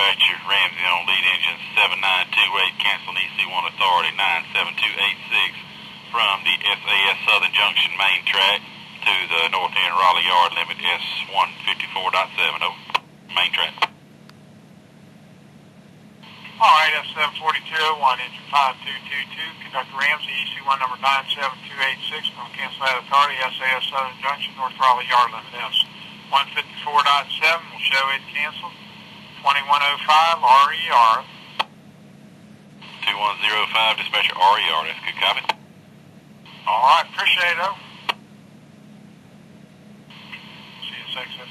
dispatcher Ramsey on lead engine 7928, canceling EC1 authority 97286 from the SAS Southern Junction main track to the north end Raleigh yard limit S154.70, Main track. All right, F74201, engine 5222, conductor Ramsey, EC1 number 97286, from cancel that authority, SAS Southern Junction, North Raleigh yard limit S154.7, will show it canceled. 2105 RER. 2105, dispatcher RER, that's good copy. All right, appreciate it. CSXS